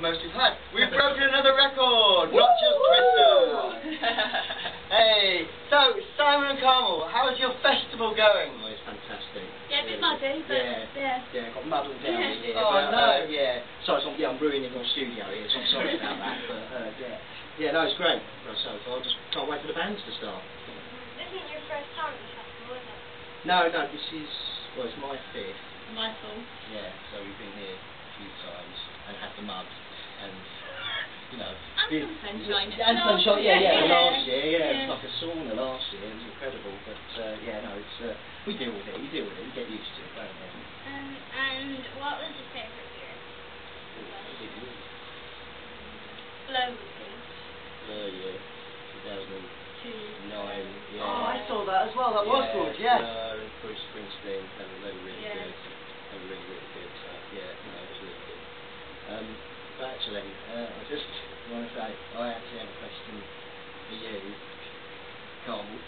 the most we've had. We've broken another record, not just Twister. hey, so Simon and Carmel, how is your festival going? Oh, it's fantastic. Yeah, a bit muddy, but yeah, yeah. yeah, got muddled down Yeah. here. Oh, but, no. Uh, yeah, sorry, so, yeah, I'm ruining your studio here, so I'm sorry about that. But uh, yeah, yeah, no, it's great. So far, just can't wait for the bands to start. This Isn't your first time at the festival, is it? No, no, this is well, it's my fifth. My fault. Yeah, so we've been here a few times and had the mud and you know. And been- some sunshine. And sunshine, yeah, yeah, yeah. last year, yeah, it Yeah. was like a sauna last year, it was incredible, but uh, yeah, no, it's, uh, we deal with it, we deal with it, we get used to it, don't we? Um, and what was your favourite year? What was it, you? Blow Beach. Uh, yeah, 2009, yeah. Oh, I saw that as well. That was good. yeah. Blur and Bruce Springsteen, they were, they were really Yeah. good. They were really, really good. So, yeah, no, it was really good. Um, but actually, uh, I just want to say, I actually have a question for you, Carl.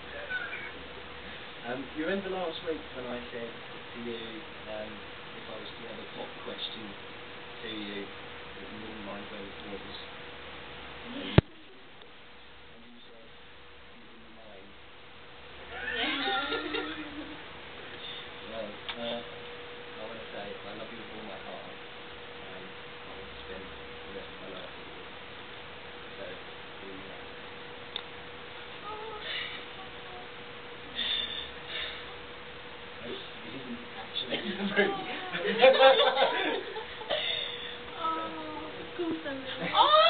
Um, you remember last week when I said to you, um, if I was to have a pop question oh,